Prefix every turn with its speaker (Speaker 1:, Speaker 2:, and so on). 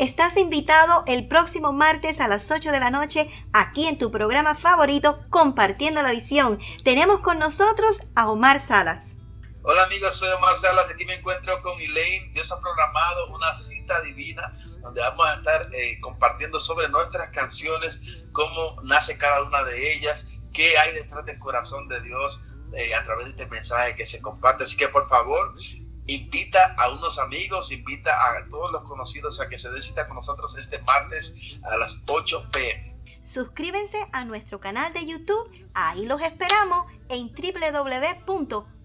Speaker 1: Estás invitado el próximo martes a las 8 de la noche aquí en tu programa favorito Compartiendo la Visión. Tenemos con nosotros a Omar Salas.
Speaker 2: Hola amigos, soy Omar Salas, aquí me encuentro con Elaine. Dios ha programado una cita divina donde vamos a estar eh, compartiendo sobre nuestras canciones, cómo nace cada una de ellas, qué hay detrás del corazón de Dios eh, a través de este mensaje que se comparte. Así que por favor, invita a unos amigos, invita a todos los conocidos a que se den cita con nosotros este martes a las 8 pm.
Speaker 1: Suscríbense a nuestro canal de YouTube, ahí los esperamos en www